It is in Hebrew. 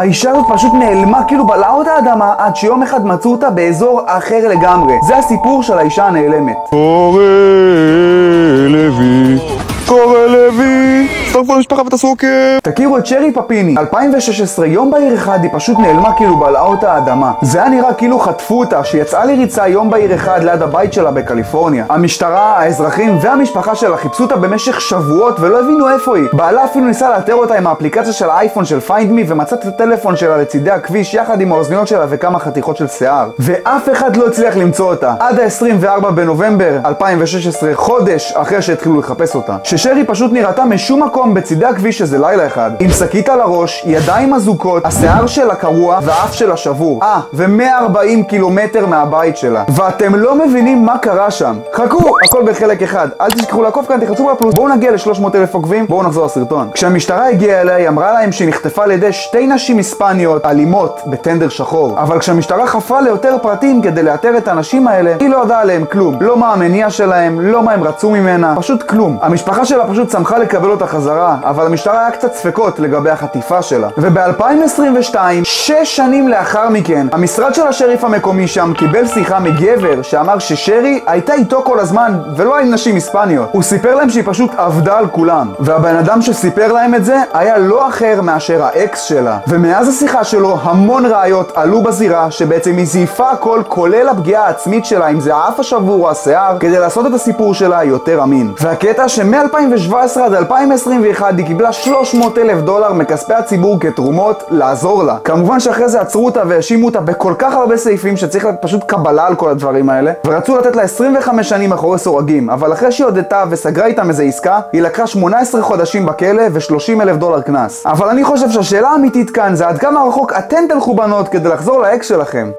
האישה הזאת פשוט נעלמה, כאילו בלעה אותה האדמה, עד שיום אחד מצאו אותה באזור אחר לגמרי. זה הסיפור של האישה הנעלמת. קורא לוי, הצטרפו למשפחה ותעשו עוקב. תכירו את שרי פפיני, 2016, יום בהיר אחד היא פשוט נעלמה כאילו בלעה אותה האדמה. זה היה נראה כאילו חטפו אותה, שיצאה לריצה יום בהיר אחד ליד הבית שלה בקליפורניה. המשטרה, האזרחים והמשפחה שלה חיפשו אותה במשך שבועות ולא הבינו איפה היא. בעלה אפילו ניסה לאתר אותה עם האפליקציה של האייפון של Find Me ומצא את הטלפון שלה לצידי הכביש יחד עם האוזניות שלה וכמה חתיכות של שיער. ואף אחד לא הצליח למצוא אותה. עד ה-24 בנובמבר 2016, חודש אחרי שהתחילו לחפש אותה. ששרי פשוט נראתה משום מקום בצידי הכביש איזה לילה אחד. עם שקית על הראש, ידיים אזוקות, השיער שלה קרוע והאף שלה שבור. אה, ו-140 קילומטר מהבית שלה. ואתם לא מבינים מה קרה שם. חכו, הכל בחלק אחד. אל תשכחו לעקוב כאן, תחצו בפלוס. בואו נגיע ל-300 אלף עוקבים, בואו נחזור לסרטון. כשהמשטרה הגיעה אליה, היא אמרה להם שהיא נחטפה על ידי שתי נשים היספניות אלימות בטנדר שחור. אבל כשהמשטרה חפרה ליותר פרטים כדי לאתר את הנשים האלה, היא לא ידעה עליהם כלום. לא מה המניע שלהם, לא מה הם רצו ממנה, פשוט כלום. המשפחה שלה פשוט שמחה לקבל אותה חזרה, אבל המשטרה היה קצת ספקות לגבי החטיפה שלה. וב-2022, שש שנים לאחר מכן, המשרד של השריף המקומי שם קיבל שיחה מגבר שאמר ששרי הייתה איתו כל הזמן, ולא עם נשים היספניות. הוא סיפר להם שהיא פשוט עבדה על כולם. והבן אדם שסיפר להם את זה היה לא אחר מאשר האקס שלה. ומאז השיחה שלו, המון ראיות עלו בזירה, שבעצם היא זייפה הכל, כולל הפגיעה העצמית שלה, אם זה האף השבור או השיער, כדי לעשות את הסיפור שלה יותר אמין. והקטע שמ-2017 עד 2021 היא קיבלה 300 אלף דולר מכספי הציבור כתרומות לעזור לה. כמובן שאחרי זה עצרו אותה והאשימו אותה בכל כך הרבה סעיפים שצריך פשוט קבלה על כל הדברים האלה, ורצו לתת לה 25 שנים מאחורי סורגים, אבל אחרי שהיא הודתה וסגרה איתם איזה עסקה, היא לקחה 18 חודשים בכלא ו-30 אלף דולר קנס. אבל אני חושב שהשאלה האמיתית כאן זה עד כמה רחוק אתן תלכו בנות כדי לחזור לאקס שלכם.